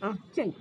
啊，见你。